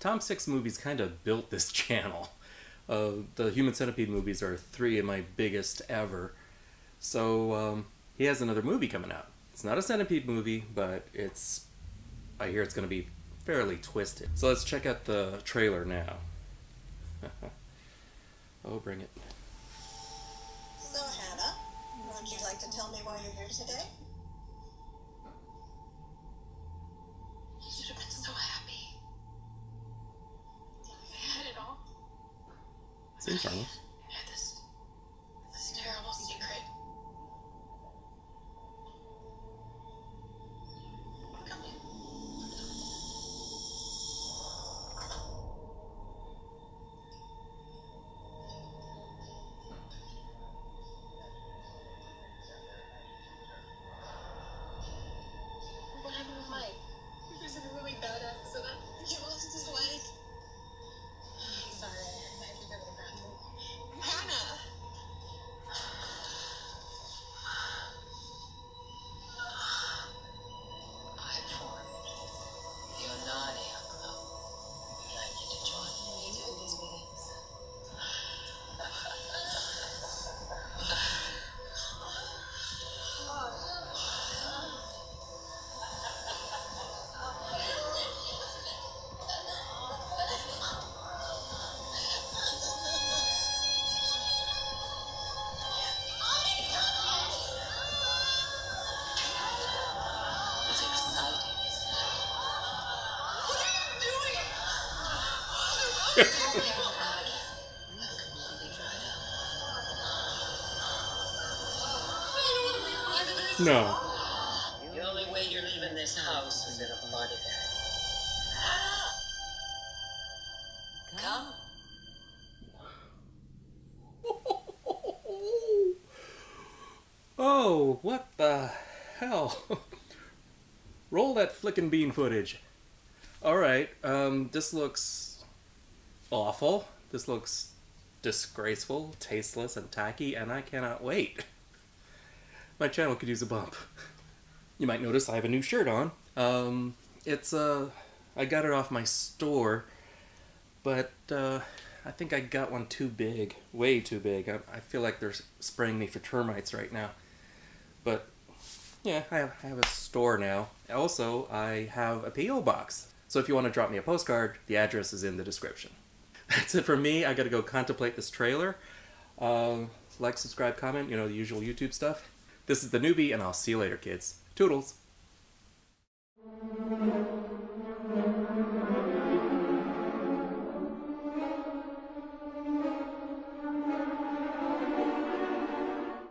Tom Six movies kind of built this channel. Uh, the Human Centipede movies are three of my biggest ever. So um, he has another movie coming out. It's not a Centipede movie, but it's. I hear it's going to be fairly twisted. So let's check out the trailer now. oh, bring it. So, Hannah, would you like to tell me why you're here today? 你想啊 No. The only way you're leaving this house is in a body bag. Come. Oh, what the hell? Roll that flickin' bean footage. Alright, um, this looks awful. This looks disgraceful, tasteless, and tacky, and I cannot wait. My channel could use a bump. You might notice I have a new shirt on. Um, it's, uh, I got it off my store, but, uh, I think I got one too big. Way too big. I, I feel like they're spraying me for termites right now. But yeah, I have, I have a store now. Also, I have a P.O. box. So if you want to drop me a postcard, the address is in the description. That's it for me. I gotta go contemplate this trailer. Uh, like, subscribe, comment, you know, the usual YouTube stuff. This is the NewBee, and I'll see you later, kids. Toodles!